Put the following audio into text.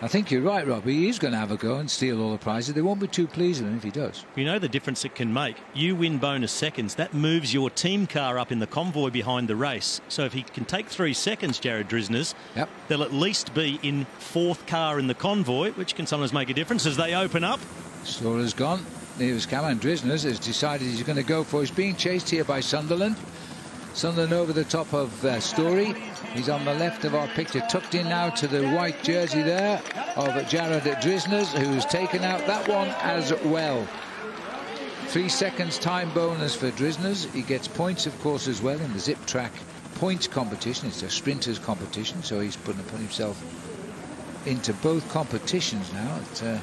I think you're right, Robbie. He's going to have a go and steal all the prizes. They won't be too pleased with him if he does. You know the difference it can make. You win bonus seconds. That moves your team car up in the convoy behind the race. So if he can take three seconds, Jarrad Drizners, yep. they'll at least be in fourth car in the convoy, which can sometimes make a difference as they open up. Storer's gone. Here's Cameron Drizners has decided he's going to go for. He's being chased here by Sunderland. Sunderland over the top of uh, Storer. He's on the left of our picture, tucked in now to the white jersey there of Jarrad Drizners, who's taken out that one as well. Three seconds time bonus for Drizners. He gets points, of course, as well in the Ziptrak points competition. It's a sprinters competition, so he's putting, put himself into both competitions now. Uh,